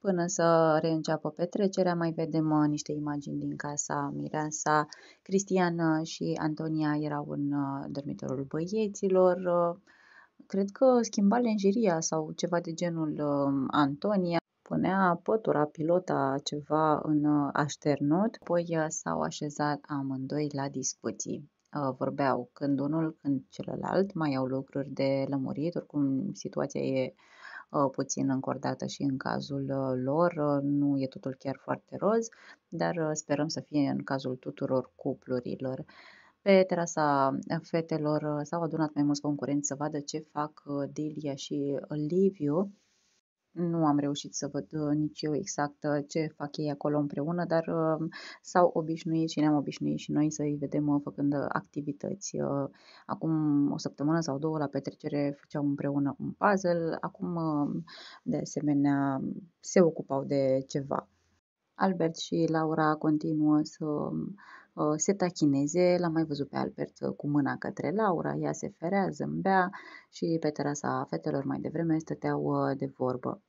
Până să reînceapă petrecerea, mai vedem uh, niște imagini din casa Mireasa. Cristian și Antonia erau în uh, dormitorul băieților. Uh, cred că schimba lenjeria sau ceva de genul uh, Antonia. Punea pătura, pilota, ceva în uh, așternut, apoi uh, s-au așezat amândoi la discuții. Uh, vorbeau când unul, când celălalt, mai au lucruri de lămurit, oricum situația e uh, puțin încordată și în cazul uh, lor, uh, nu e totul chiar foarte roz, dar uh, sperăm să fie în cazul tuturor cuplurilor. Pe terasa fetelor uh, s-au adunat mai mulți concurenți să vadă ce fac uh, Delia și uh, Liviu. Nu am reușit să văd uh, nici eu exact uh, ce fac ei acolo împreună, dar uh, s-au obișnuit și ne-am obișnuit și noi să-i vedem uh, făcând uh, activități. Uh, Acum o săptămână sau două la petrecere făceau împreună un puzzle, acum uh, de asemenea se ocupau de ceva. Albert și Laura continuă să uh, se tachineze. L-am mai văzut pe Albert uh, cu mâna către Laura, ea se ferea, zâmbea și pe terasa fetelor mai devreme stăteau uh, de vorbă.